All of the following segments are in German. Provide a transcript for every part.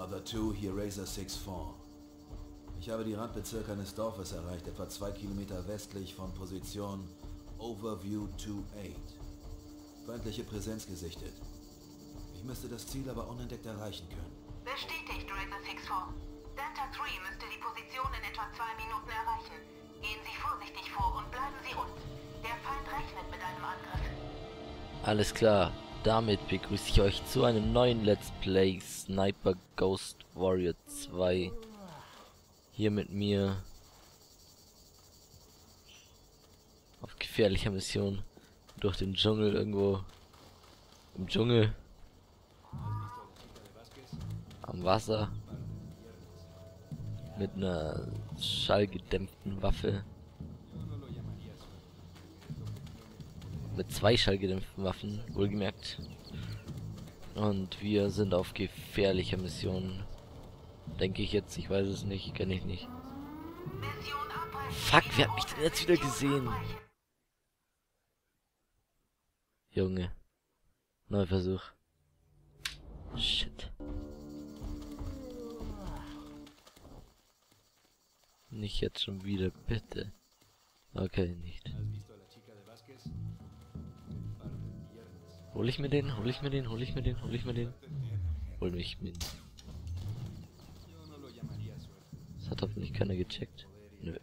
Mother 2, hier Razor 6-4. Ich habe die Randbezirke eines Dorfes erreicht, etwa zwei Kilometer westlich von Position Overview 28. Feindliche Präsenz gesichtet. Ich müsste das Ziel aber unentdeckt erreichen können. Bestätigt, Razor 6-4. Delta 3 müsste die Position in etwa zwei Minuten erreichen. Gehen Sie vorsichtig vor und bleiben Sie uns. Der Feind rechnet mit einem Angriff. Alles klar, damit begrüße ich euch zu einem neuen Let's Play Sniper Ghost Warrior 2. Hier mit mir. Auf gefährlicher Mission. Durch den Dschungel irgendwo. Im Dschungel. Am Wasser. Mit einer schallgedämpften Waffe mit zwei schallgedämpften Waffen, wohlgemerkt. Und wir sind auf gefährlicher Mission. Denke ich jetzt, ich weiß es nicht, kenne ich nicht. Fuck, wer hat mich denn jetzt wieder gesehen? Junge. Neuer Versuch. Shit. Nicht jetzt schon wieder, bitte. Okay, nicht. Hol ich mir den, hol ich mir den, hol ich mir den, hol ich mir den. Hol mich mit. Das hat hoffentlich keiner gecheckt. Nö.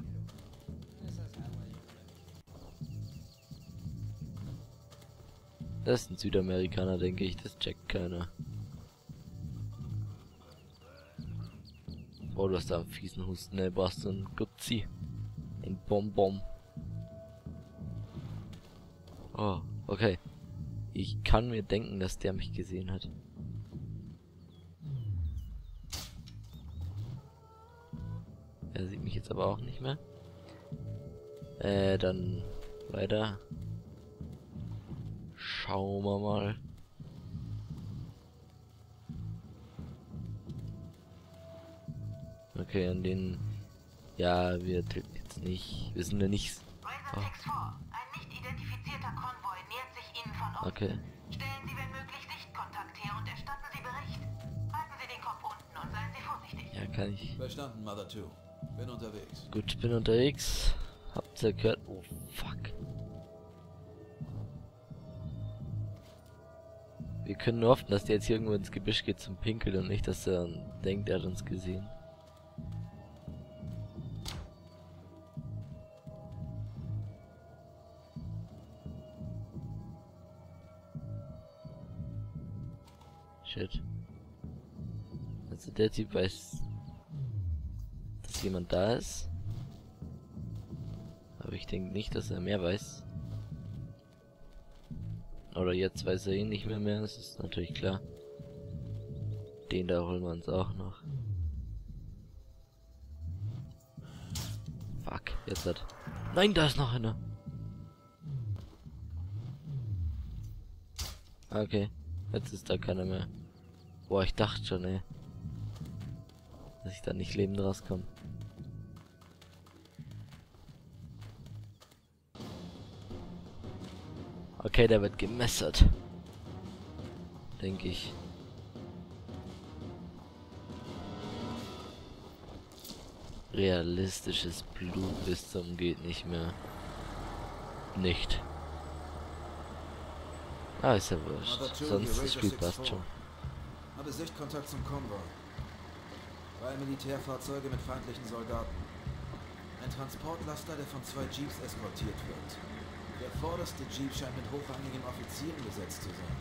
Das ist ein Südamerikaner, denke ich, das checkt keiner. Oh, du hast da einen fiesen Husten, ne, brauchst du einen Gutzi. Ein Bonbon. Oh, okay. Ich kann mir denken, dass der mich gesehen hat. Er sieht mich jetzt aber auch nicht mehr. Äh, dann weiter. Schauen wir mal. Okay, an den... Ja, wir tilten jetzt nicht. Wir sind ja nicht... Razor 6-4. Ein nicht identifizierter Konvoi nähert sich Ihnen von unten. Okay. Stellen Sie wenn möglich Sichtkontakt her und erstatten Sie Bericht. Halten Sie den Kopf unten und seien Sie vorsichtig. Ja, kann ich. Verstanden, Mother 2. Bin unterwegs. Gut, bin unterwegs. Habt ihr gehört? Oh, fuck. Wir können nur hoffen, dass der jetzt hier irgendwo ins Gebüsch geht zum Pinkeln und nicht, dass er denkt, er hat uns gesehen. Shit. Also der Typ weiß, dass jemand da ist. Aber ich denke nicht, dass er mehr weiß. Oder jetzt weiß er ihn nicht mehr mehr, das ist natürlich klar. Den da holen wir uns auch noch. Fuck, jetzt hat... Nein, da ist noch einer! Okay, jetzt ist da keiner mehr. Boah, ich dachte schon, ey. Dass ich da nicht lebend rauskomme. Okay, der wird gemessert. Denke ich. Realistisches Blut bis zum geht nicht mehr. Nicht. Ah, ist ja wurscht. Mother 2, Sonst das Spiel passt 6-4. schon. Habe Sichtkontakt zum Konvoi. Drei Militärfahrzeuge mit feindlichen Soldaten. Ein Transportlaster, der von zwei Jeeps eskortiert wird. Der vorderste Jeep scheint mit hochrangigen Offizieren besetzt zu sein.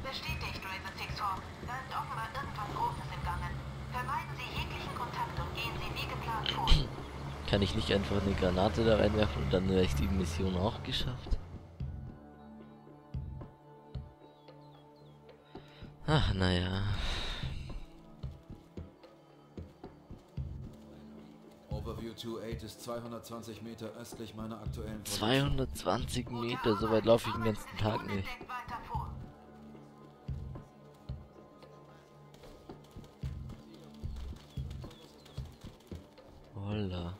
Bestätigt, Razor 6-4. Da ist offenbar irgendwas Großes im Gange. Vermeiden Sie jeglichen Kontakt und gehen Sie wie geplant vor. Kann ich nicht einfach eine Granate da reinwerfen und dann wäre ich die Mission auch geschafft? Ach, naja. Overview 28 ist 220 Meter östlich meiner aktuellen Position. 220 Meter, so weit laufe ich den ganzen Tag nicht. Holla.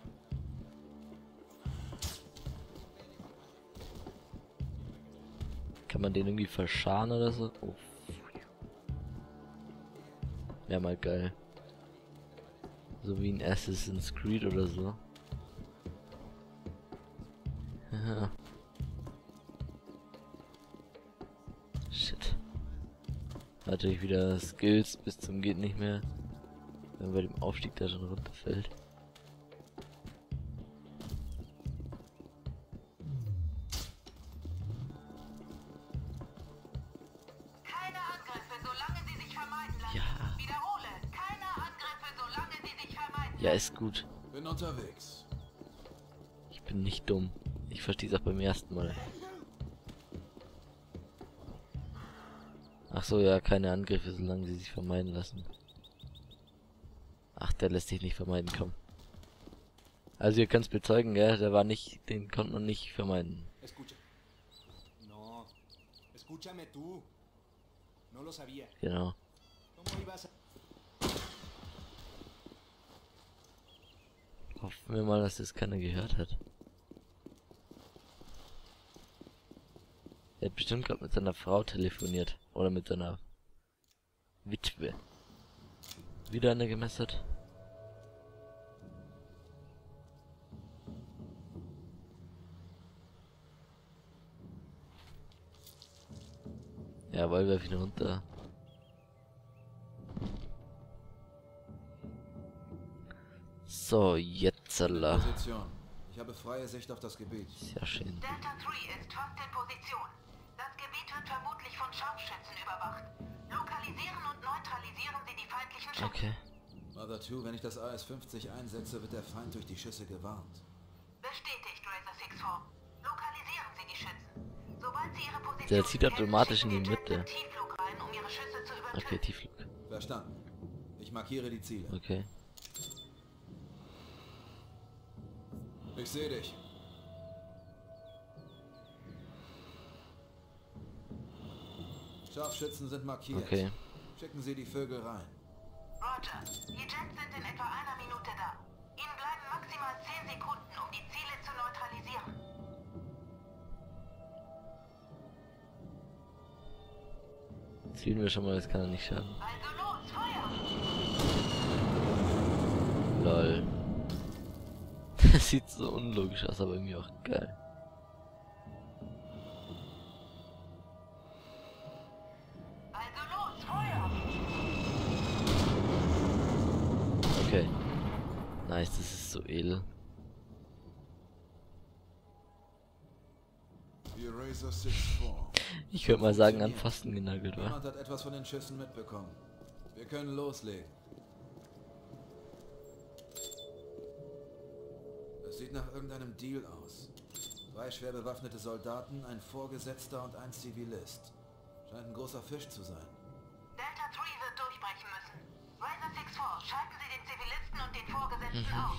Kann man den irgendwie verscharen oder so? Oh. Wäre mal geil. So wie ein Assassin's Creed oder so. Shit. Natürlich wieder Skills bis zum geht nicht mehr. Wenn bei dem Aufstieg da schon runterfällt. Ja, ist gut. Bin unterwegs. Ich bin nicht dumm. Ich verstehe es auch beim ersten Mal. Ach so, ja, keine Angriffe, solange sie sich vermeiden lassen. Ach, der lässt sich nicht vermeiden, komm. Also ihr könnt es bezeugen, ja, der war nicht, den konnte man nicht vermeiden. Genau. Hoffen wir mal, dass das keiner gehört hat. Er hat bestimmt gerade mit seiner Frau telefoniert. Oder mit seiner Witwe. Wieder eine gemessert. Jawohl, werf ihn runter. So, jetzt. Position. Ich habe freie Sicht auf das Gebiet. Sehr schön. Delta 3 ist fast in Position. Das Gebiet wird vermutlich von Scharfschützen überwacht. Lokalisieren und neutralisieren Sie die feindlichen Schützen. Okay. Mother 2, wenn ich das AS-50 einsetze, wird der Feind durch die Schüsse gewarnt. Bestätigt, Razor 6 Lokalisieren Sie die Schützen. Sobald Sie Ihre Position Der zieht automatisch in die Mitte. Tiefflug rein, um Ihre Schüsse zu übertönen. Okay, Tiefflug. Verstanden. Ich markiere die Ziele. Okay. Ich sehe dich. Scharfschützen sind markiert. Okay. Schicken Sie die Vögel rein. Roger. Die Jets sind in etwa einer Minute da. Ihnen bleiben maximal 10 Sekunden, um die Ziele zu neutralisieren. Zielen wir schon mal, das kann er nicht schaden. Also los, Feuer! Lol. Das sieht so unlogisch aus, aber irgendwie auch geil. Also los, Feuer! Okay. Nice, das ist so edel. Die Razor 6-4. Ich könnte mal sagen, an Pfosten genagelt war. Jemand hat etwas von den Schüssen mitbekommen. Wir können loslegen. Es sieht nach irgendeinem Deal aus. Drei schwer bewaffnete Soldaten, ein Vorgesetzter und ein Zivilist. Scheint ein großer Fisch zu sein. Delta 3 wird durchbrechen müssen. Razor 6-4, schalten Sie den Zivilisten und den Vorgesetzten aus.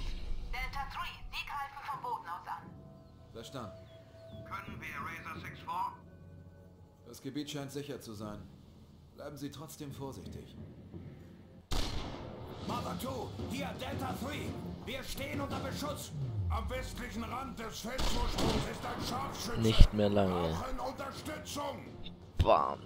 Delta 3, Sie greifen vom Boden aus an. Verstanden. Können wir Razor 6-4? Das Gebiet scheint sicher zu sein. Bleiben Sie trotzdem vorsichtig. Mother 2, hier Delta 3. Wir stehen unter Beschuss. Am westlichen Rand des Feldvorsprungs ist ein Scharfschütze. Nicht mehr lange. Brauchen Unterstützung. Bam.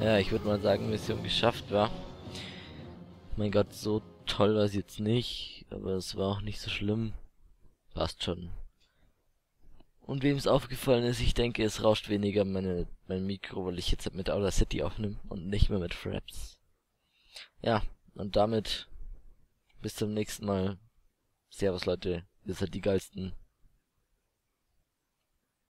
Ja, ich würde mal sagen, Mission geschafft war. Mein Gott, so toll war es jetzt nicht, aber es war auch nicht so schlimm. Passt schon. Und wem es aufgefallen ist, ich denke, es rauscht weniger meine, mein Mikro, weil ich jetzt mit Audacity aufnehme und nicht mehr mit Fraps. Ja, und damit bis zum nächsten Mal. Servus Leute, ihr seid die geilsten.